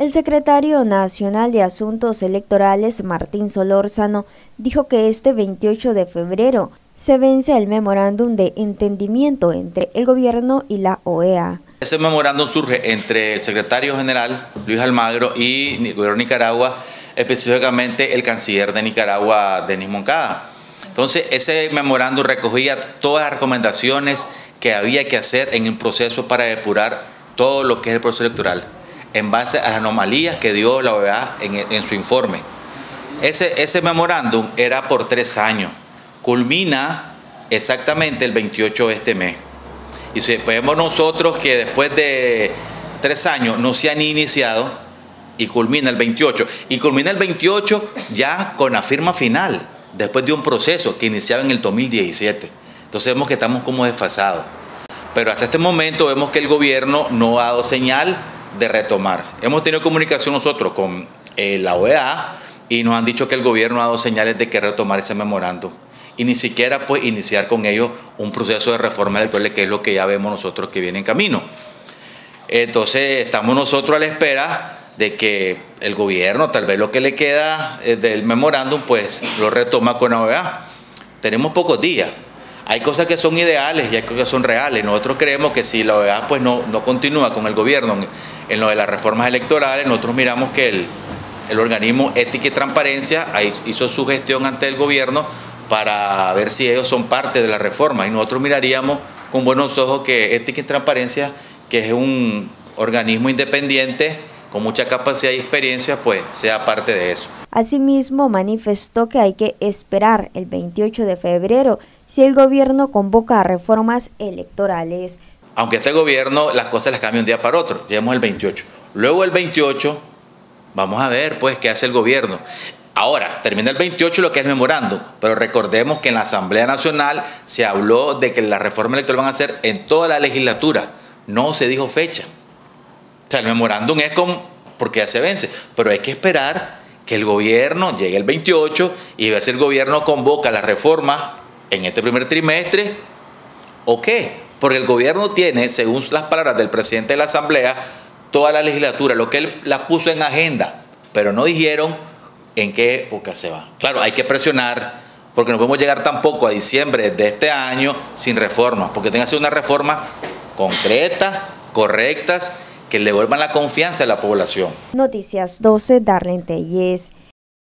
El secretario nacional de Asuntos Electorales, Martín Solórzano, dijo que este 28 de febrero se vence el memorándum de entendimiento entre el gobierno y la OEA. Ese memorándum surge entre el secretario general, Luis Almagro, y el gobierno de Nicaragua, específicamente el canciller de Nicaragua, Denis Moncada. Entonces, ese memorándum recogía todas las recomendaciones que había que hacer en el proceso para depurar todo lo que es el proceso electoral en base a las anomalías que dio la OEA en, su informe. Ese, memorándum era por tres años, culmina exactamente el 28 de este mes. Y si vemos nosotros que después de tres años no se han iniciado y culmina el 28, y culmina el 28 ya con la firma final, después de un proceso que iniciaba en el 2017. Entonces vemos que estamos como desfasados. Pero hasta este momento vemos que el gobierno no ha dado señal de retomar. Hemos tenido comunicación nosotros con eh, la OEA y nos han dicho que el gobierno ha dado señales de que retomar ese memorando y ni siquiera pues iniciar con ellos un proceso de reforma electoral que es lo que ya vemos nosotros que viene en camino. Entonces estamos nosotros a la espera de que el gobierno, tal vez lo que le queda eh, del memorándum, pues lo retoma con la OEA. Tenemos pocos días. Hay cosas que son ideales y hay cosas que son reales. Nosotros creemos que si la OEA pues no, no continúa con el gobierno en lo de las reformas electorales, nosotros miramos que el, el organismo Ética y Transparencia hizo su gestión ante el gobierno para ver si ellos son parte de la reforma y nosotros miraríamos con buenos ojos que Ética y Transparencia, que es un organismo independiente con mucha capacidad y experiencia, pues sea parte de eso. Asimismo, manifestó que hay que esperar el 28 de febrero si el gobierno convoca reformas electorales aunque este gobierno las cosas las cambia un día para otro, lleguemos el 28. Luego el 28, vamos a ver pues qué hace el gobierno. Ahora, termina el 28 lo que es memorando, pero recordemos que en la Asamblea Nacional se habló de que la reforma electoral van a ser en toda la legislatura, no se dijo fecha. O sea, el memorándum es como, porque ya se vence, pero hay que esperar que el gobierno llegue el 28 y ver si el gobierno convoca la reforma en este primer trimestre o qué porque el gobierno tiene, según las palabras del presidente de la Asamblea, toda la legislatura, lo que él la puso en agenda, pero no dijeron en qué época se va. Claro, hay que presionar, porque no podemos llegar tampoco a diciembre de este año sin reformas, porque tenga que ser una reforma concreta, correctas, que le vuelvan la confianza a la población. Noticias 12, Darlene Telles.